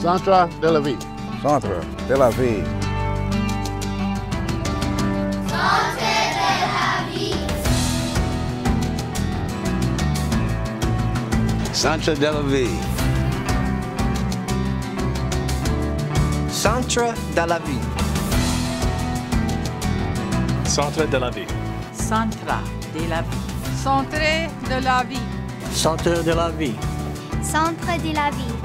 Centre de la vie. Centre de la vie. Centre de la vie. Centre de la vie. Centre de la vie. Centra de la vie. Centre de la vie. Centre de la vie. Centre de la vie.